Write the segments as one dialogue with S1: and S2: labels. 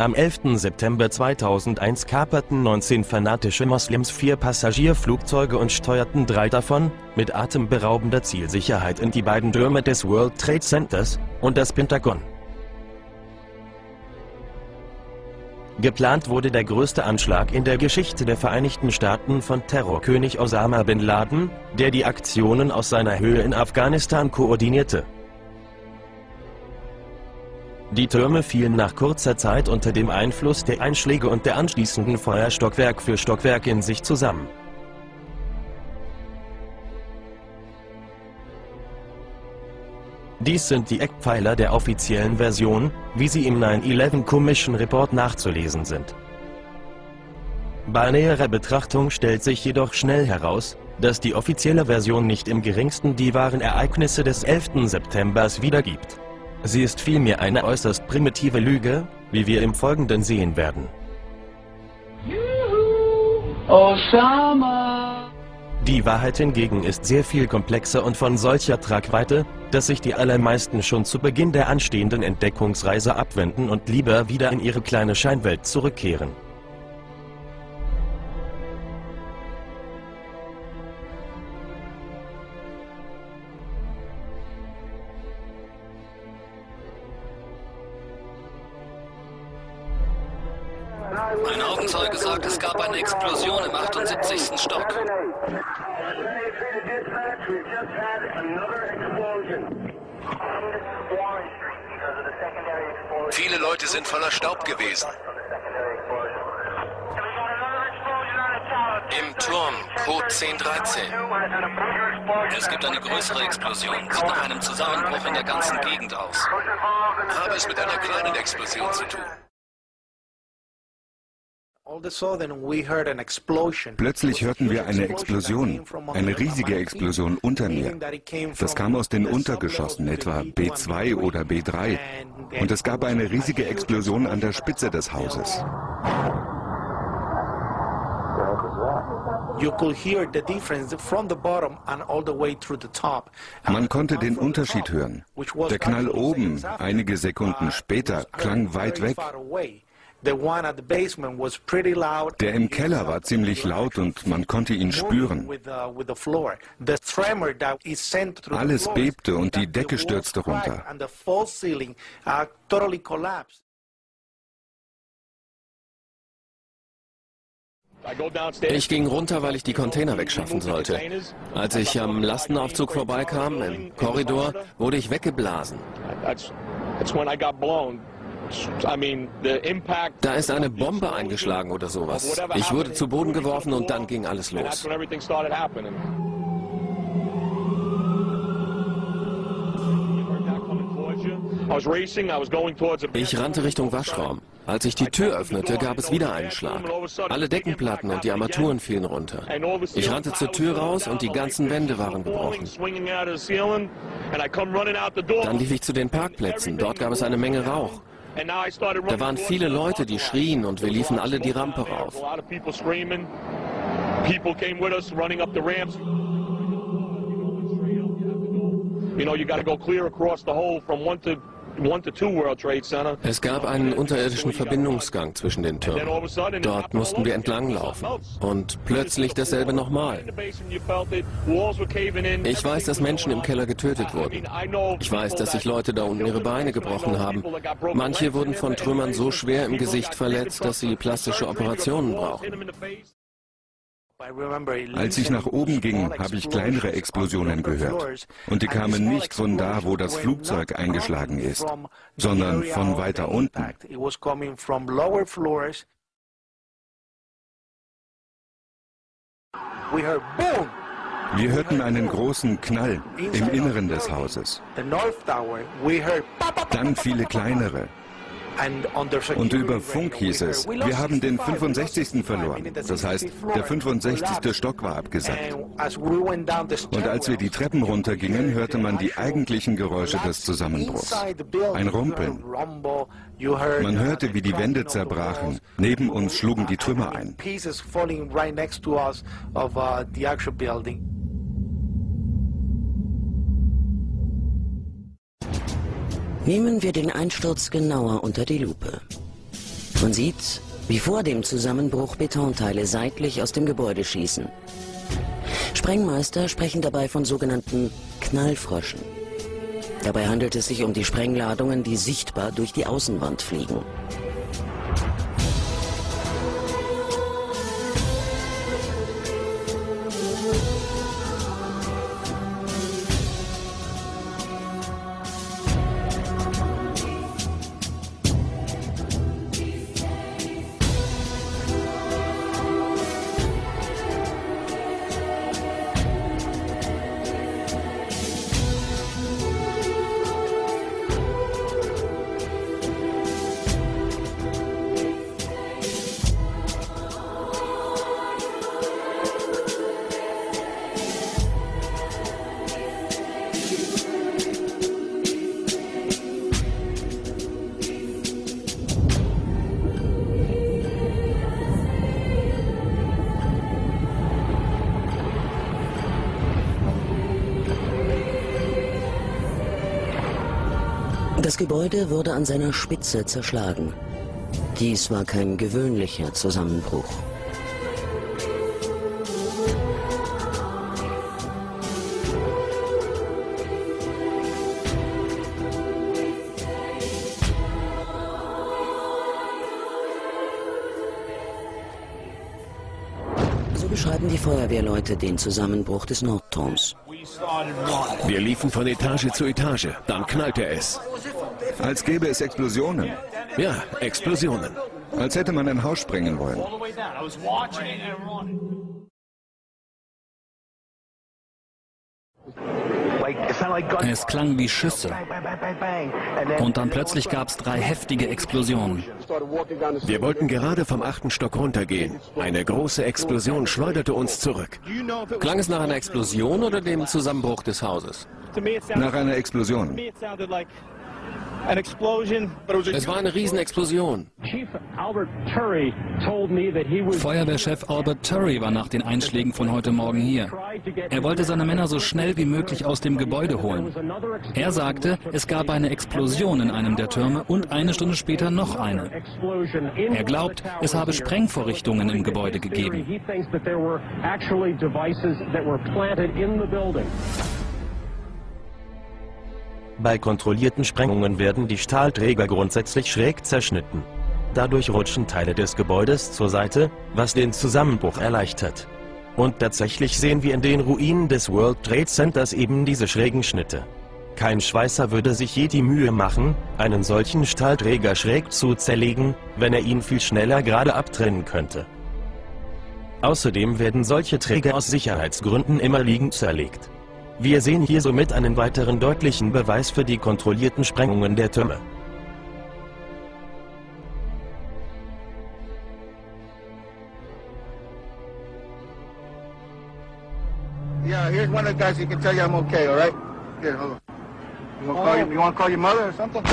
S1: Am 11. September 2001 kaperten 19 fanatische Moslems vier Passagierflugzeuge und steuerten drei davon, mit atemberaubender Zielsicherheit in die beiden Türme des World Trade Centers und das Pentagon. Geplant wurde der größte Anschlag in der Geschichte der Vereinigten Staaten von Terrorkönig Osama Bin Laden, der die Aktionen aus seiner Höhe in Afghanistan koordinierte. Die Türme fielen nach kurzer Zeit unter dem Einfluss der Einschläge und der anschließenden Feuer Stockwerk für Stockwerk in sich zusammen. Dies sind die Eckpfeiler der offiziellen Version, wie sie im 9-11 Commission Report nachzulesen sind. Bei näherer Betrachtung stellt sich jedoch schnell heraus, dass die offizielle Version nicht im geringsten die wahren Ereignisse des 11. Septembers wiedergibt. Sie ist vielmehr eine äußerst primitive Lüge, wie wir im Folgenden sehen werden. Osama! Die Wahrheit hingegen ist sehr viel komplexer und von solcher Tragweite, dass sich die allermeisten schon zu Beginn der anstehenden Entdeckungsreise abwenden und lieber wieder in ihre kleine Scheinwelt zurückkehren.
S2: Ein Augenzeuge sagt, es gab eine Explosion im 78. Stock.
S3: Viele Leute sind voller Staub gewesen.
S2: Im Turm, Code 1013. Es gibt eine größere Explosion. Sieht nach einem Zusammenbruch in der ganzen Gegend aus.
S3: Habe es mit einer kleinen Explosion zu tun.
S4: Plötzlich hörten wir eine Explosion, eine riesige Explosion unter mir. Das kam aus den Untergeschossen, etwa B2 oder B3. Und es gab eine riesige Explosion an der Spitze des Hauses. Man konnte den Unterschied hören. Der Knall oben, einige Sekunden später, klang weit weg. Der im Keller war ziemlich laut und man konnte ihn spüren. Alles bebte und die Decke stürzte runter.
S5: Ich ging runter, weil ich die Container wegschaffen sollte. Als ich am Lastenaufzug vorbeikam, im Korridor, wurde ich weggeblasen. Da ist eine Bombe eingeschlagen oder sowas. Ich wurde zu Boden geworfen und dann ging alles los. Ich rannte Richtung Waschraum. Als ich die Tür öffnete, gab es wieder einen Schlag. Alle Deckenplatten und die Armaturen fielen runter. Ich rannte zur Tür raus und die ganzen Wände waren gebrochen. Dann lief ich zu den Parkplätzen. Dort gab es eine Menge Rauch. Da waren viele Leute, die schrien und wir liefen alle die Rampe rauf. You know, you got to go clear across the hole from one to es gab einen unterirdischen Verbindungsgang zwischen den Türmen. Dort mussten wir entlanglaufen. Und plötzlich dasselbe nochmal. Ich weiß, dass Menschen im Keller getötet wurden. Ich weiß, dass sich Leute da unten ihre Beine gebrochen haben. Manche wurden von Trümmern so schwer im Gesicht verletzt, dass sie plastische Operationen brauchen.
S4: Als ich nach oben ging, habe ich kleinere Explosionen gehört. Und die kamen nicht von da, wo das Flugzeug eingeschlagen ist, sondern von weiter unten. Wir hörten einen großen Knall im Inneren des Hauses. Dann viele kleinere. Und über Funk hieß es, wir haben den 65. verloren. Das heißt, der 65. Stock war abgesackt. Und als wir die Treppen runtergingen, hörte man die eigentlichen Geräusche des Zusammenbruchs. Ein Rumpeln. Man hörte, wie die Wände zerbrachen. Neben uns schlugen die Trümmer ein.
S6: Nehmen wir den Einsturz genauer unter die Lupe. Man sieht, wie vor dem Zusammenbruch Betonteile seitlich aus dem Gebäude schießen. Sprengmeister sprechen dabei von sogenannten Knallfröschen. Dabei handelt es sich um die Sprengladungen, die sichtbar durch die Außenwand fliegen. Das Gebäude wurde an seiner Spitze zerschlagen. Dies war kein gewöhnlicher Zusammenbruch. So beschreiben die Feuerwehrleute den Zusammenbruch des Nordturms.
S5: Wir liefen von Etage zu Etage, dann knallte es.
S4: Als gäbe es Explosionen.
S5: Ja, Explosionen.
S4: Als hätte man ein Haus sprengen wollen.
S7: Es klang wie Schüsse. Und dann plötzlich gab es drei heftige Explosionen.
S5: Wir wollten gerade vom achten Stock runtergehen. Eine große Explosion schleuderte uns zurück. Klang es nach einer Explosion oder dem Zusammenbruch des Hauses?
S4: Nach einer Explosion.
S5: Es war eine Riesenexplosion.
S7: Feuerwehrchef Albert Turry war nach den Einschlägen von heute Morgen hier. Er wollte seine Männer so schnell wie möglich aus dem Gebäude holen. Er sagte, es gab eine Explosion in einem der Türme und eine Stunde später noch eine. Er glaubt, es habe Sprengvorrichtungen im Gebäude gegeben.
S1: Bei kontrollierten Sprengungen werden die Stahlträger grundsätzlich schräg zerschnitten. Dadurch rutschen Teile des Gebäudes zur Seite, was den Zusammenbruch erleichtert. Und tatsächlich sehen wir in den Ruinen des World Trade Centers eben diese schrägen Schnitte. Kein Schweißer würde sich je die Mühe machen, einen solchen Stahlträger schräg zu zerlegen, wenn er ihn viel schneller gerade abtrennen könnte. Außerdem werden solche Träger aus Sicherheitsgründen immer liegend zerlegt. Wir sehen hier somit einen weiteren deutlichen Beweis für die kontrollierten Sprengungen der Türme.
S8: Yeah, here's one of the guys who can tell you I'm okay, all right? Here, hold on. You want to call, your, you want to call your mother or something?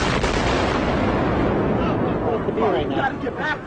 S8: You gotta get back